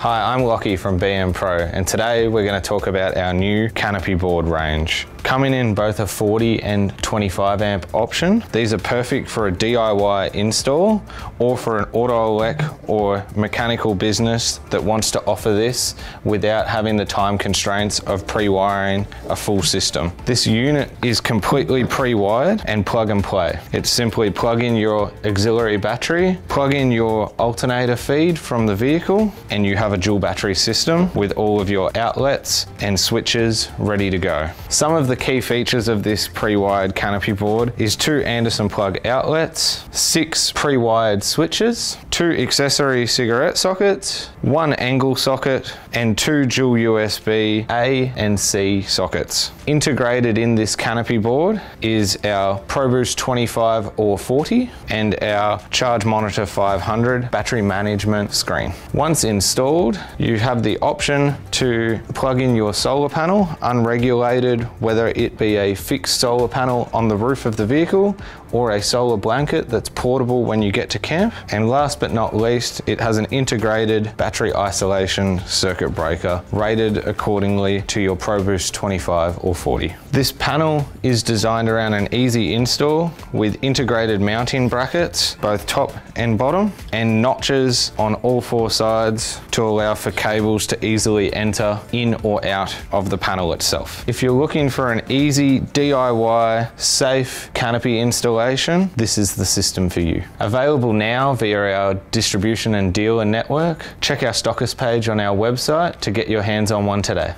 Hi, I'm Lockie from BMPRO and today we're going to talk about our new canopy board range. Coming in both a 40 and 25 amp option, these are perfect for a DIY install or for an auto elec or mechanical business that wants to offer this without having the time constraints of pre-wiring a full system. This unit is completely pre-wired and plug and play. It's simply plug in your auxiliary battery, plug in your alternator feed from the vehicle and you have a dual battery system with all of your outlets and switches ready to go. Some of the key features of this pre-wired canopy board is two Anderson plug outlets, six pre-wired switches, two accessory cigarette sockets, one Engel socket, and two dual USB A and C sockets. Integrated in this canopy board is our ProBoost 25 or 40 and our Charge Monitor 500 battery management screen. Once installed, you have the option to plug in your solar panel unregulated, whether it be a fixed solar panel on the roof of the vehicle or a solar blanket that's portable when you get to camp. And last but not least, it has an integrated battery isolation circuit breaker rated accordingly to your ProBoost 25 or 40. This panel is designed around an easy install with integrated mounting brackets, both top and bottom, and notches on all four sides to allow for cables to easily enter in or out of the panel itself. If you're looking for an easy DIY safe canopy installation, this is the system for you. Available now via our distribution and deal dealer network. Check our stockist page on our website to get your hands on one today.